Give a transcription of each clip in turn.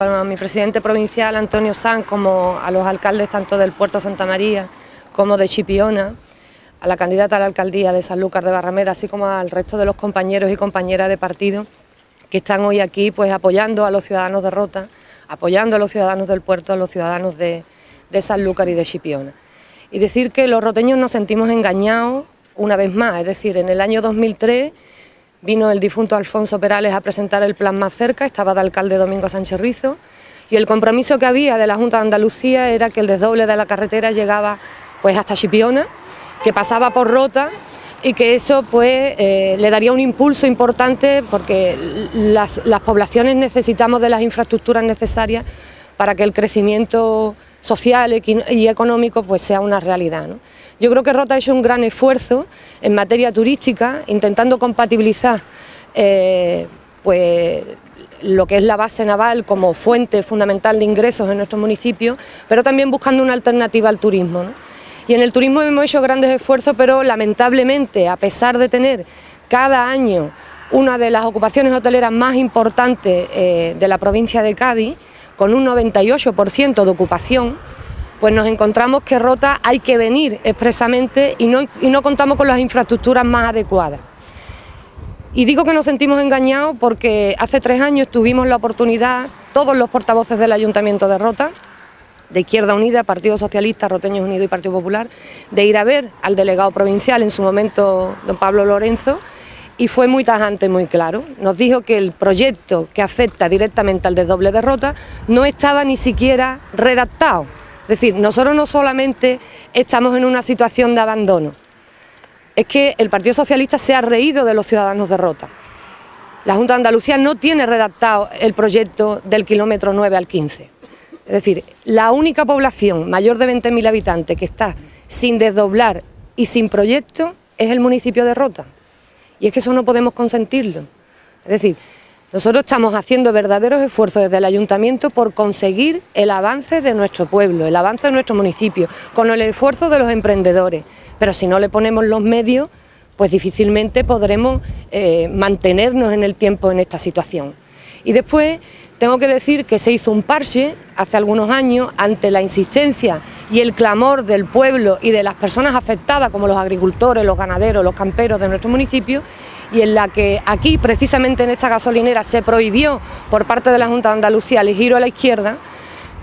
a mi presidente provincial Antonio Sanz como a los alcaldes tanto del Puerto Santa María como de Chipiona, a la candidata a la alcaldía de Sanlúcar de Barrameda, así como al resto de los compañeros y compañeras de partido que están hoy aquí pues apoyando a los ciudadanos de Rota, apoyando a los ciudadanos del puerto, a los ciudadanos de, de Sanlúcar y de Chipiona. Y decir que los roteños nos sentimos engañados una vez más, es decir, en el año 2003 Vino el difunto Alfonso Perales a presentar el plan más cerca, estaba de alcalde Domingo Sánchez Rizo, y el compromiso que había de la Junta de Andalucía era que el desdoble de la carretera llegaba pues hasta Chipiona, que pasaba por Rota y que eso pues eh, le daría un impulso importante porque las, poblaciones necesitamos de las infraestructuras necesarias para que el crecimiento social y económico pues sea una realidad. Yo creo que Rota ha hecho un gran esfuerzo en materia turística, intentando compatibilizar eh, pues, lo que es la base naval como fuente fundamental de ingresos en nuestro municipio, pero también buscando una alternativa al turismo. Y en el turismo hemos hecho grandes esfuerzos, pero lamentablemente, a pesar de tener cada año una de las ocupaciones hoteleras más importantes eh, de la provincia de Cádiz, con un 98% de ocupación, pues nos encontramos que Rota hay que venir expresamente y no, y no contamos con las infraestructuras más adecuadas. Y digo que nos sentimos engañados porque hace tres años tuvimos la oportunidad, todos los portavoces del Ayuntamiento de Rota, de Izquierda Unida, Partido Socialista, Roteños Unidos y Partido Popular, de ir a ver al delegado provincial, en su momento don Pablo Lorenzo, y fue muy tajante, muy claro. Nos dijo que el proyecto que afecta directamente al desdoble de Rota no estaba ni siquiera redactado es decir, nosotros no solamente estamos en una situación de abandono, es que el Partido Socialista se ha reído de los ciudadanos de Rota. La Junta de Andalucía no tiene redactado el proyecto del kilómetro 9 al 15. Es decir, la única población mayor de 20.000 habitantes que está sin desdoblar y sin proyecto es el municipio de Rota. Y es que eso no podemos consentirlo. Es decir, nosotros estamos haciendo verdaderos esfuerzos desde el ayuntamiento por conseguir el avance de nuestro pueblo, el avance de nuestro municipio, con el esfuerzo de los emprendedores. Pero si no le ponemos los medios, pues difícilmente podremos eh, mantenernos en el tiempo en esta situación. Y después tengo que decir que se hizo un parche hace algunos años ante la insistencia y el clamor del pueblo y de las personas afectadas, como los agricultores, los ganaderos, los camperos de nuestro municipio, y en la que aquí, precisamente en esta gasolinera, se prohibió por parte de la Junta de Andalucía el giro a la izquierda,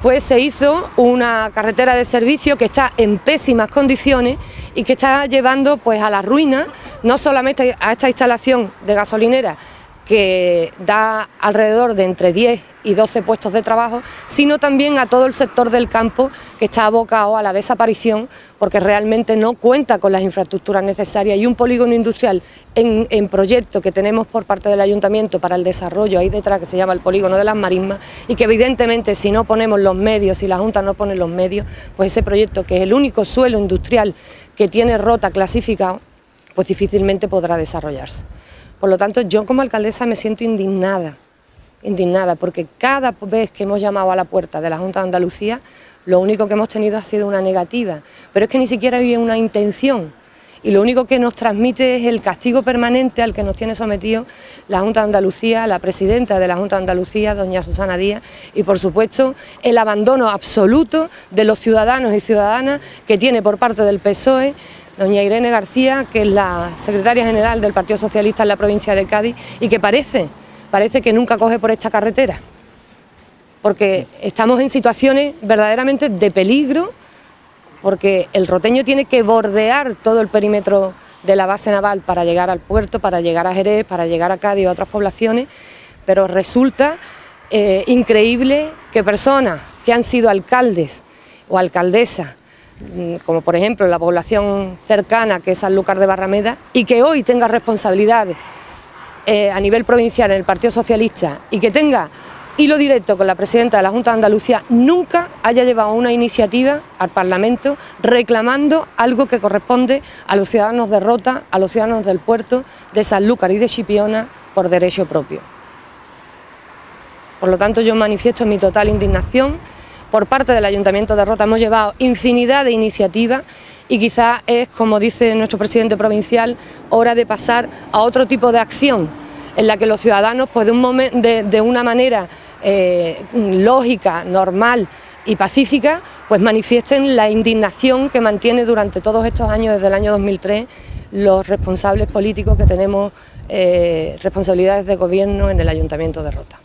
pues se hizo una carretera de servicio que está en pésimas condiciones y que está llevando pues a la ruina no solamente a esta instalación de gasolinera que da alrededor de entre 10 y 12 puestos de trabajo, sino también a todo el sector del campo que está abocado a la desaparición porque realmente no cuenta con las infraestructuras necesarias y un polígono industrial en, proyecto que tenemos por parte del ayuntamiento para el desarrollo ahí detrás que se llama el polígono de las marismas y que evidentemente si no ponemos los medios, si la Junta no pone los medios, pues ese proyecto que es el único suelo industrial que tiene rota clasificado, pues difícilmente podrá desarrollarse. Por lo tanto, yo como alcaldesa me siento indignada, indignada, porque cada vez que hemos llamado a la puerta de la Junta de Andalucía, lo único que hemos tenido ha sido una negativa, pero es que ni siquiera había una intención. Y lo único que nos transmite es el castigo permanente al que nos tiene sometido la Junta de Andalucía, la presidenta de la Junta de Andalucía, doña Susana Díaz, y por supuesto el abandono absoluto de los ciudadanos y ciudadanas que tiene por parte del PSOE doña Irene García, que es la secretaria general del Partido Socialista en la provincia de Cádiz y que parece, parece que nunca coge por esta carretera, porque estamos en situaciones verdaderamente de peligro, porque el roteño tiene que bordear todo el perímetro de la base naval para llegar al puerto, para llegar a Jerez, para llegar a Cádiz y a otras poblaciones, pero resulta eh, increíble que personas que han sido alcaldes o alcaldesas como por ejemplo la población cercana que es Sanlúcar de Barrameda, y que hoy tenga responsabilidades eh, a nivel provincial en el Partido Socialista y que tenga hilo directo con la presidenta de la Junta de Andalucía, nunca haya llevado una iniciativa al Parlamento reclamando algo que corresponde a los ciudadanos de Rota, a los ciudadanos del puerto, de Sanlúcar y de Chipiona por derecho propio. Por lo tanto, yo manifiesto mi total indignación por parte del Ayuntamiento de Rota hemos llevado infinidad de iniciativas y quizás es, como dice nuestro presidente provincial, hora de pasar a otro tipo de acción en la que los ciudadanos, pues de, una manera eh, lógica, normal y pacífica, pues manifiesten la indignación que mantiene durante todos estos años, desde el año 2003, los responsables políticos que tenemos eh, responsabilidades de gobierno en el Ayuntamiento de Rota.